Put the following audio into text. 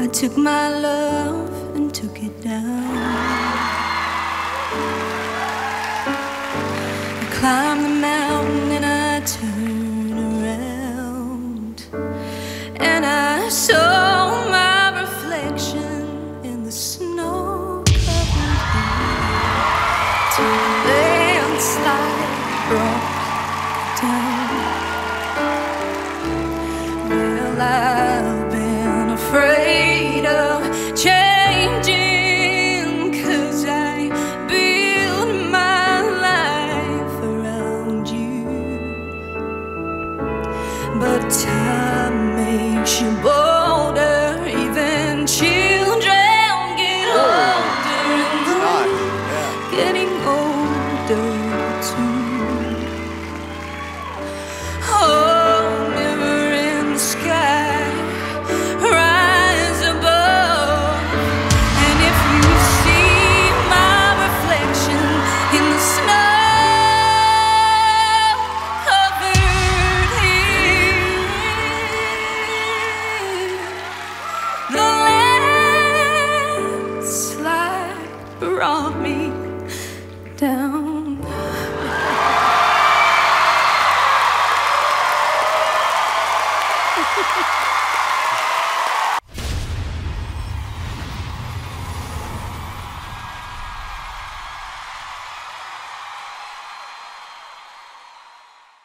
I took my love and took it down. I climbed the mountain and I turned around. And I saw my reflection in the snow covered hill. Till landslide brought down. But time makes you bolder, even children get oh, older, and I'm getting older brought me down.